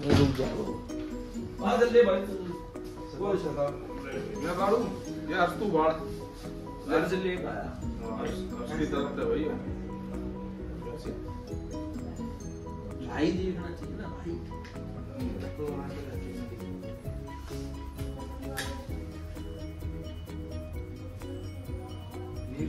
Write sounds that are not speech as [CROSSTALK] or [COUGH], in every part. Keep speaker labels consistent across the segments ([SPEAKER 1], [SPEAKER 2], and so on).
[SPEAKER 1] रुक जाओ
[SPEAKER 2] आ जल्दी भाई। कोई सा
[SPEAKER 3] मैं बाड़ू यार तू बाड़
[SPEAKER 2] घर से लेकर आया
[SPEAKER 3] उसकी तरफ़ से भाई
[SPEAKER 2] भाई देखना चाहिए ना भाई।
[SPEAKER 3] जी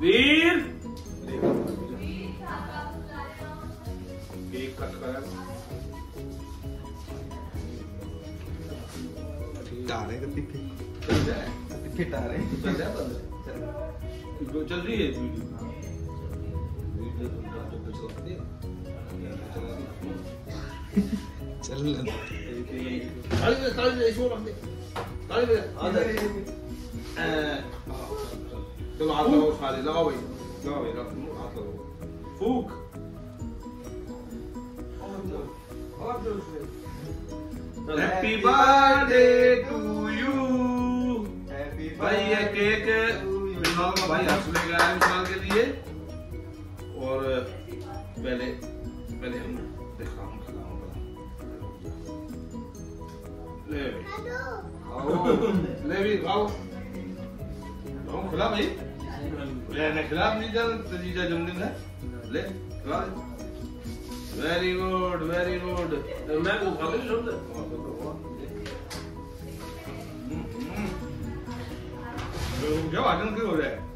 [SPEAKER 2] वीर।
[SPEAKER 3] केक कट करा।
[SPEAKER 1] टारे कति फिट
[SPEAKER 3] चल जाए
[SPEAKER 1] आ रहे
[SPEAKER 3] चल जाए बंद। जो चल रही है तो जो है। चला
[SPEAKER 1] चल
[SPEAKER 3] ताली दे ताली दे इसको रख दे। ताली दे चलो हाथ लगाओ सारे लगाओ भाई लगाओ भाई लगाओ, हाथ लगाओ फूक हैप्पी बर्थडे टू यू भाई ये केक विशाल का भाई हर्ष लेकर आया विशाल के लिए और पहले पहले हम दिखाऊँ खिलाऊं ले भाई आओ ले भी खाओ खाओ खिला भाई ले ने नहीं जान जीजा जन्मदिन है ले खिला वेरी गुड वेरी गुड
[SPEAKER 2] मैं को खा ले शब्द
[SPEAKER 3] क्या आनंद क्यों हो रहा है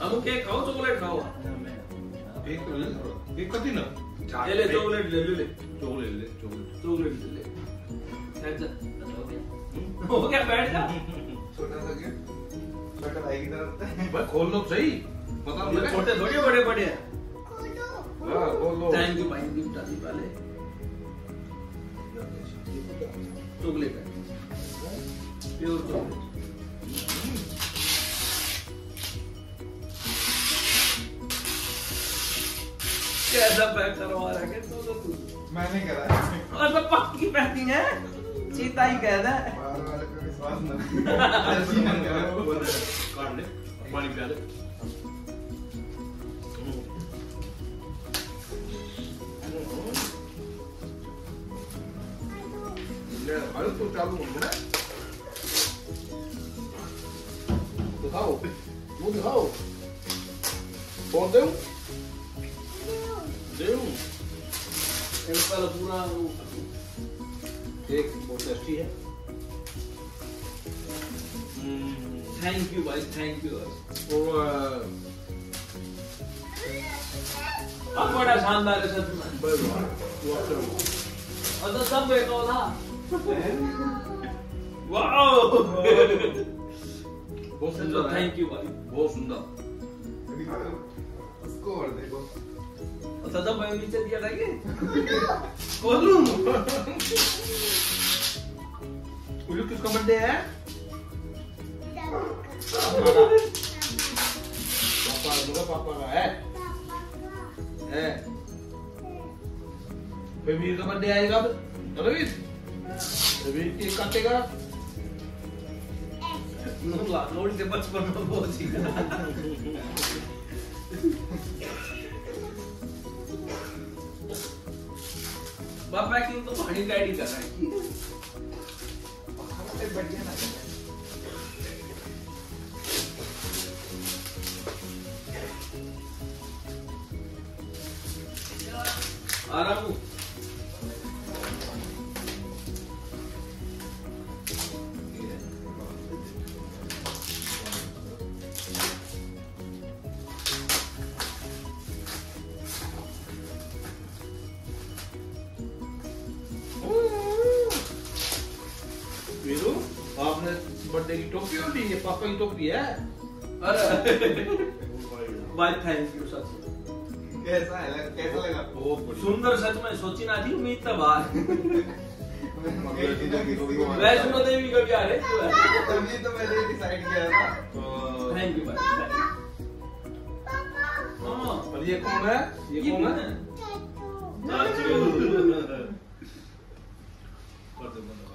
[SPEAKER 2] हम केक खाओ चॉकलेट खाओ।
[SPEAKER 3] एक तो ले थोड़ा, एक कति ना।
[SPEAKER 2] ले ले चॉकलेट ले ले ले।
[SPEAKER 3] चॉकलेट ले चॉकलेट।
[SPEAKER 2] चॉकलेट ले ले। बैठ जा हो गया बैठ जा।
[SPEAKER 1] छोटा सा गिफ्ट छोटा भाई की तरफ़। से
[SPEAKER 3] भाई खोल लो सही। पता
[SPEAKER 2] ये
[SPEAKER 3] लगे।
[SPEAKER 2] छोटे थोड़े बड़े बड़े। हैं
[SPEAKER 3] हाँ खोल लो।
[SPEAKER 2] थैंक यू भाई गिफ्ट आने वाले चॉकलेट है। Pure chocolate. कैसा पैक करवा रहा है तो तू
[SPEAKER 1] मैंने करा
[SPEAKER 2] और तो पक्की पैकिंग है। चीता ही कहता है।
[SPEAKER 1] बाहर वाले पे विश्वास ना [LAUGHS] ऐसी ना करो।
[SPEAKER 3] काट ले पानी पिला ले ले अरे तो चालू हो गया दिखाओ वो दिखाओ। कौन दे
[SPEAKER 2] इस पर
[SPEAKER 3] एक बहुत टेस्टी है।
[SPEAKER 2] थैंक यू भाई थैंक यू
[SPEAKER 3] और
[SPEAKER 2] अब बड़ा शानदार है सच में
[SPEAKER 3] बस
[SPEAKER 2] और तो सब बेटो था। [LAUGHS] वाओ
[SPEAKER 3] बहुत सुंदर
[SPEAKER 2] थैंक यू भाई।
[SPEAKER 3] बहुत सुंदर।
[SPEAKER 1] उसको और देखो।
[SPEAKER 2] सदा भाई नीचे दिया था ये? कोलू
[SPEAKER 3] उल्लू किसका बर्थडे है? पापा मेरा पापा का है? है। बेबी का बर्थडे आएगा अब। रवीर? रवीर केक काटेगा।
[SPEAKER 2] नोला लोड़ी से बचपन में बहुत ही। बाप पैकिंग तो भाड़ी ही कर रहा है?
[SPEAKER 1] बढ़िया ना
[SPEAKER 3] नीलू आपने बर्थडे की टोपी और ली है पापा की टोपी है?
[SPEAKER 2] बाय थैंक यू सच।
[SPEAKER 1] कैसा है? कैसा लगा?
[SPEAKER 3] बहुत
[SPEAKER 2] सुंदर सच में सोची ना थी उम्मीद था बाहर वैष्णो देवी कभी आ रहे
[SPEAKER 1] तभी तो मैंने डिसाइड किया था।
[SPEAKER 3] तो
[SPEAKER 2] थैंक यू भाई हाँ,
[SPEAKER 3] और ये कौन है? ये कौन
[SPEAKER 2] है? [LAUGHS]